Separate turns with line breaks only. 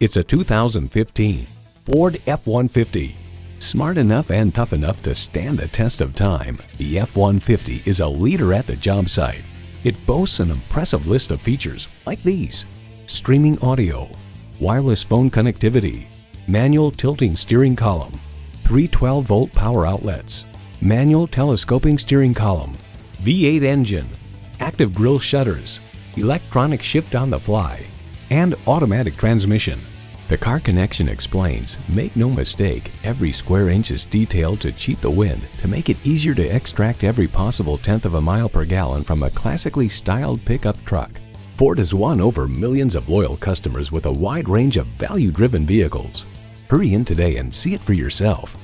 It's a 2015 Ford F-150. Smart enough and tough enough to stand the test of time, the F-150 is a leader at the job site. It boasts an impressive list of features like these. Streaming audio, wireless phone connectivity, manual tilting steering column, three 12-volt power outlets, manual telescoping steering column, V8 engine, active grille shutters, electronic shift on the fly, and automatic transmission. The Car Connection explains, make no mistake, every square inch is detailed to cheat the wind to make it easier to extract every possible tenth of a mile per gallon from a classically styled pickup truck. Ford has won over millions of loyal customers with a wide range of value-driven vehicles. Hurry in today and see it for yourself.